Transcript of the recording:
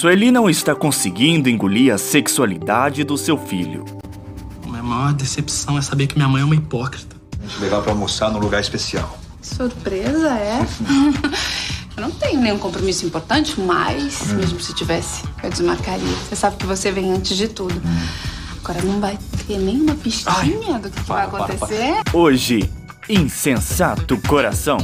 Sueli não está conseguindo engolir a sexualidade do seu filho. Minha é maior decepção é saber que minha mãe é uma hipócrita. A gente levar pra almoçar num lugar especial. Surpresa, é? eu não tenho nenhum compromisso importante, mas hum. mesmo se tivesse, eu desmarcaria. Você sabe que você vem antes de tudo. Hum. Agora não vai ter nenhuma pistinha do que vai acontecer. Hoje, Insensato Coração.